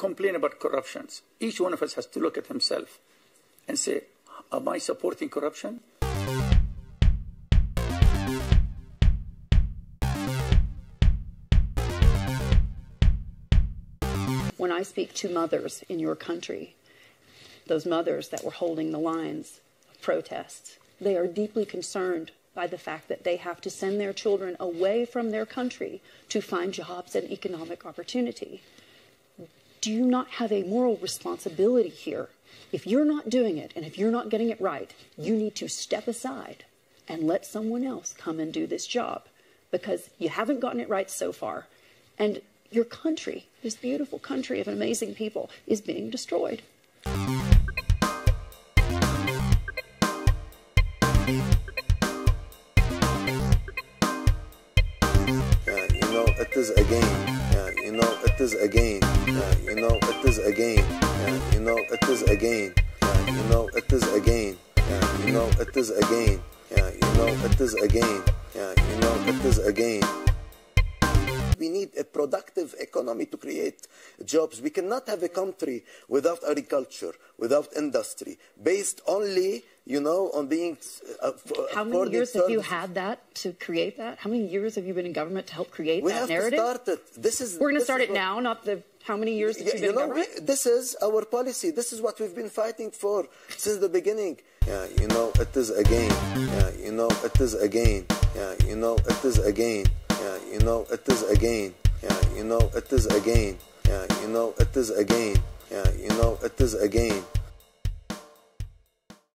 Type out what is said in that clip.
complain about corruptions. Each one of us has to look at himself and say, Am I supporting corruption? When I speak to mothers in your country, those mothers that were holding the lines of protests, they are deeply concerned by the fact that they have to send their children away from their country to find jobs and economic opportunity. Do you not have a moral responsibility here? If you're not doing it and if you're not getting it right, you need to step aside and let someone else come and do this job because you haven't gotten it right so far. And your country, this beautiful country of amazing people, is being destroyed. Yeah, you know, it is a it is a game. Uh, you know, it is a game. Uh, you know, it is a game. Uh, you know, it is a game. You know, it is a game. You know, it is a game. You know, it is a game. We need a productive economy to create jobs. We cannot have a country without agriculture, without industry, based only, you know, on being. Uh, How many years have you had that to create that? How many years have you been in government to help create We that have narrative? to start it. This is. We're going to start it now, not the how many years Yeah, you've been you know, we- this is our policy. This is what we've been fighting for since the beginning. Yeah, you know, it is a game. Yeah, you know, it is a game. Yeah, you know, it is a game. Yeah, you know, it is a game. Yeah, you know, it is a game. Yeah, you know, it is a game. Yeah, you know, it is a game.